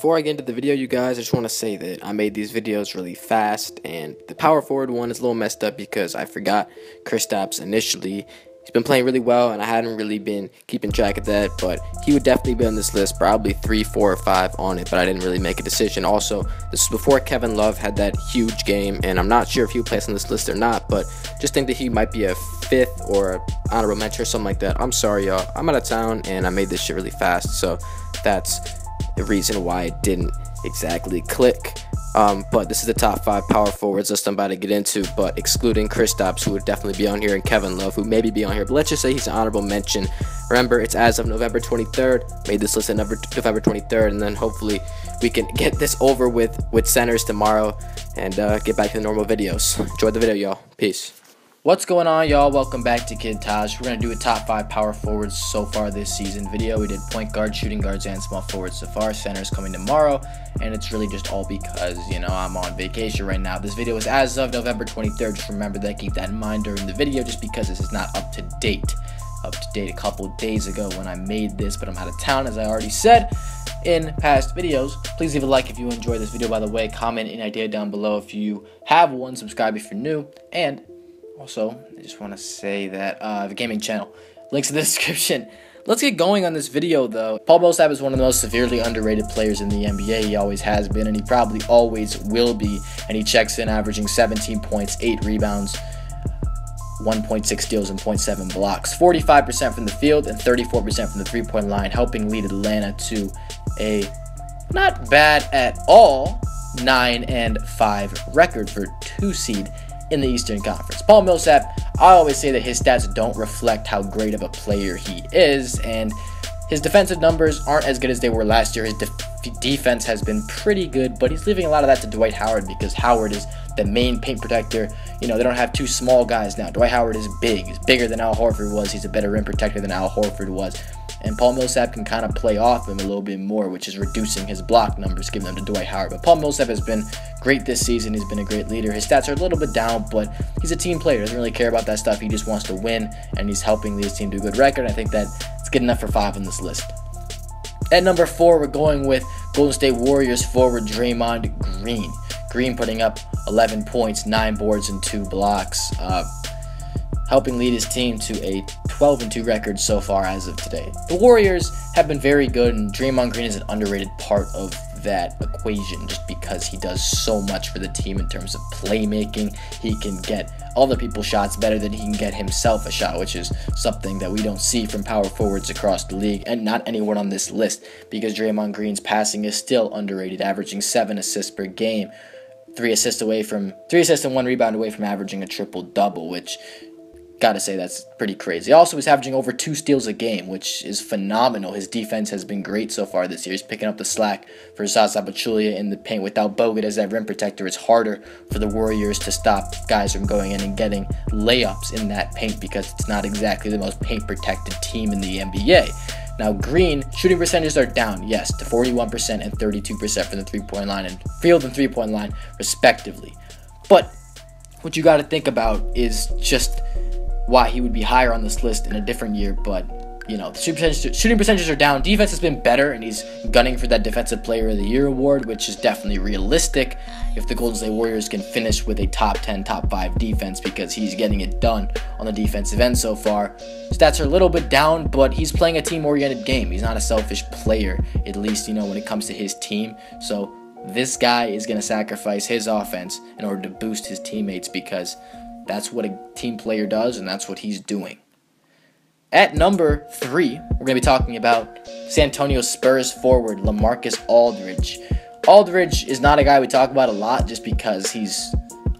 before I get into the video, you guys, I just want to say that I made these videos really fast, and the power forward one is a little messed up because I forgot Kristaps initially. He's been playing really well, and I hadn't really been keeping track of that, but he would definitely be on this list, probably three, four, or five on it, but I didn't really make a decision. Also, this is before Kevin Love had that huge game, and I'm not sure if he place on this list or not, but just think that he might be a fifth or honorable mention or something like that. I'm sorry, y'all. I'm out of town, and I made this shit really fast, so that's the reason why it didn't exactly click. Um, but this is the top five power forwards list I'm about to get into, but excluding Kristaps, who would definitely be on here, and Kevin Love, who maybe be on here. But let's just say he's an honorable mention. Remember, it's as of November 23rd. Made this list on November 23rd, and then hopefully we can get this over with with centers tomorrow and uh, get back to the normal videos. Enjoy the video, y'all. Peace. What's going on, y'all? Welcome back to Kid Taj. We're going to do a top five power forwards so far this season video. We did point guard, shooting guards, and small forwards so far. Center's coming tomorrow, and it's really just all because, you know, I'm on vacation right now. This video is as of November 23rd. Just remember that, keep that in mind during the video, just because this is not up to date. Up to date a couple days ago when I made this, but I'm out of town, as I already said in past videos. Please leave a like if you enjoyed this video, by the way. Comment any idea down below if you have one. Subscribe if you're new. And also, I just want to say that uh, the gaming channel, links in the description. Let's get going on this video though. Paul Millsap is one of the most severely underrated players in the NBA. He always has been and he probably always will be. And he checks in averaging 17 points, 8 rebounds, 1.6 steals, and 0.7 blocks. 45% from the field and 34% from the three point line, helping lead Atlanta to a not bad at all 9 and 5 record for 2 seed in the Eastern Conference. Paul Millsap, I always say that his stats don't reflect how great of a player he is, and his defensive numbers aren't as good as they were last year. His defense has been pretty good, but he's leaving a lot of that to Dwight Howard because Howard is the main paint protector. You know, they don't have two small guys now. Dwight Howard is big. He's bigger than Al Horford was. He's a better rim protector than Al Horford was. And Paul Millsap can kind of play off him a little bit more, which is reducing his block numbers, giving them to Dwight Howard. But Paul Millsap has been great this season. He's been a great leader. His stats are a little bit down, but he's a team player. Doesn't really care about that stuff. He just wants to win, and he's helping his team do a good record. I think that it's good enough for five on this list. At number four, we're going with Golden State Warriors forward Draymond Green. Green putting up 11 points, 9 boards, and 2 blocks. Uh, helping lead his team to a 12 2 record so far as of today. The Warriors have been very good, and Draymond Green is an underrated part of that equation just because he does so much for the team in terms of playmaking. He can get other people's shots better than he can get himself a shot, which is something that we don't see from power forwards across the league and not anyone on this list because Draymond Green's passing is still underrated, averaging seven assists per game. Three assists away from three assists and one rebound away from averaging a triple double, which Gotta say, that's pretty crazy. Also, he's averaging over two steals a game, which is phenomenal. His defense has been great so far this year. He's picking up the slack for Zaza Pachulia in the paint. Without Bogut as that rim protector, it's harder for the Warriors to stop guys from going in and getting layups in that paint because it's not exactly the most paint protected team in the NBA. Now, Green shooting percentages are down, yes, to 41% and 32% from the three point line and field and three point line, respectively. But what you got to think about is just why he would be higher on this list in a different year, but you know, the shooting percentages are down. Defense has been better, and he's gunning for that Defensive Player of the Year award, which is definitely realistic if the Golden State Warriors can finish with a top 10, top 5 defense because he's getting it done on the defensive end so far. Stats are a little bit down, but he's playing a team oriented game. He's not a selfish player, at least, you know, when it comes to his team. So this guy is going to sacrifice his offense in order to boost his teammates because that's what a team player does, and that's what he's doing. At number three, we're going to be talking about San Antonio Spurs forward Lamarcus Aldridge. Aldridge is not a guy we talk about a lot just because he's,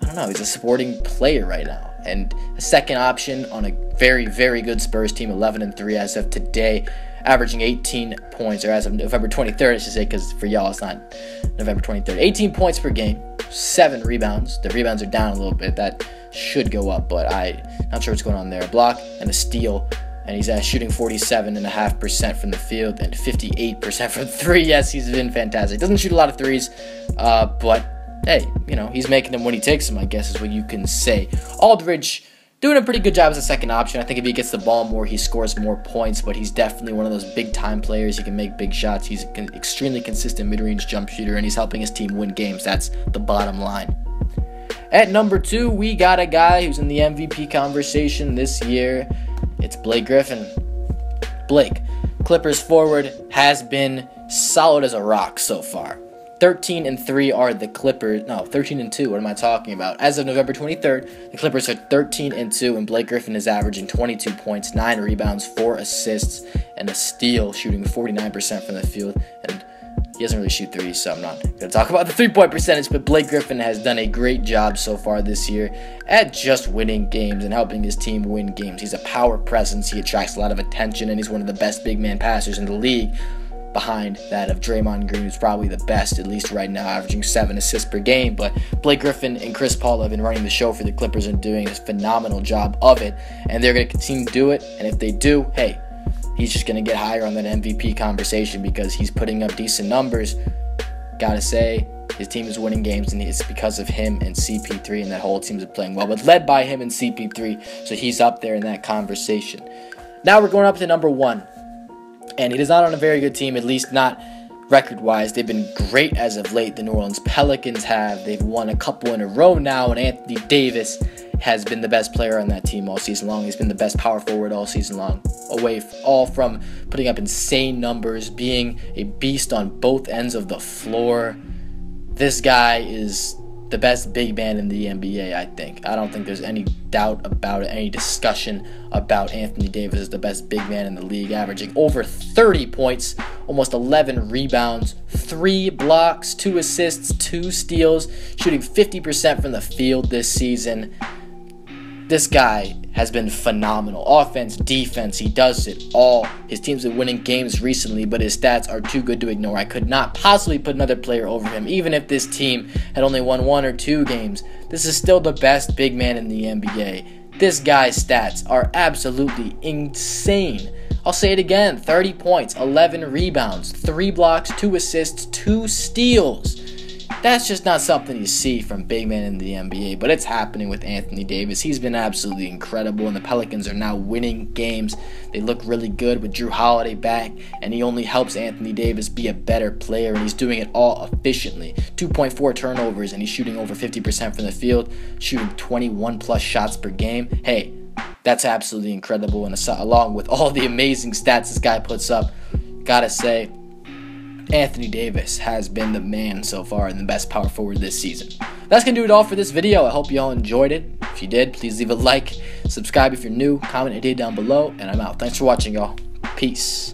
I don't know, he's a supporting player right now. And a second option on a very, very good Spurs team, 11 and 3 as of today, averaging 18 points, or as of November 23rd, I should say, because for y'all it's not November 23rd. 18 points per game, seven rebounds. The rebounds are down a little bit. That should go up, but I not sure what's going on there. A block and a steal, and he's uh, shooting 47.5% from the field and 58% from three. Yes, he's been fantastic. Doesn't shoot a lot of threes, uh, but hey, you know he's making them when he takes them. I guess is what you can say. Aldridge doing a pretty good job as a second option. I think if he gets the ball more, he scores more points, but he's definitely one of those big time players. He can make big shots. He's an extremely consistent mid range jump shooter, and he's helping his team win games. That's the bottom line. At number two, we got a guy who's in the MVP conversation this year. It's Blake Griffin. Blake, Clippers forward, has been solid as a rock so far. 13 and 3 are the Clippers. No, 13 and 2. What am I talking about? As of November 23rd, the Clippers are 13 and 2, and Blake Griffin is averaging 22 points, 9 rebounds, 4 assists, and a steal, shooting 49% from the field. And he doesn't really shoot threes, so I'm not going to talk about the three point percentage. But Blake Griffin has done a great job so far this year at just winning games and helping his team win games. He's a power presence, he attracts a lot of attention, and he's one of the best big man passers in the league behind that of Draymond Green, who's probably the best, at least right now, averaging seven assists per game. But Blake Griffin and Chris Paul have been running the show for the Clippers and doing a phenomenal job of it. And they're going to continue to do it. And if they do, hey, he's just going to get higher on that MVP conversation because he's putting up decent numbers. Gotta say, his team is winning games, and it's because of him and CP3, and that whole team is playing well, but led by him and CP3, so he's up there in that conversation. Now we're going up to number one and it is not on a very good team, at least not record wise. They've been great as of late. The New Orleans Pelicans have. They've won a couple in a row now, and Anthony Davis has been the best player on that team all season long. He's been the best power forward all season long. Away all from putting up insane numbers, being a beast on both ends of the floor. This guy is the best big man in the NBA, I think. I don't think there's any doubt about it, any discussion about Anthony Davis as the best big man in the league, averaging over 30 points, almost 11 rebounds, 3 blocks, 2 assists, 2 steals, shooting 50% from the field this season. This guy has been phenomenal. Offense, defense, he does it all. His team's been winning games recently, but his stats are too good to ignore. I could not possibly put another player over him, even if this team had only won one or two games. This is still the best big man in the NBA. This guy's stats are absolutely insane. I'll say it again 30 points, 11 rebounds, 3 blocks, 2 assists, 2 steals. That's just not something you see from big men in the NBA, but it's happening with Anthony Davis. He's been absolutely incredible, and the Pelicans are now winning games. They look really good with Jrue Holiday back, and he only helps Anthony Davis be a better player, and he's doing it all efficiently. 2.4 turnovers, and he's shooting over 50% from the field, shooting 21 plus shots per game. Hey, that's absolutely incredible, and along with all the amazing stats this guy puts up, gotta say, Anthony Davis has been the man so far and the best power forward this season. That's going to do it all for this video. I hope you all enjoyed it. If you did, please leave a like, subscribe if you're new, comment a day down below, and I'm out. Thanks for watching, y'all. Peace.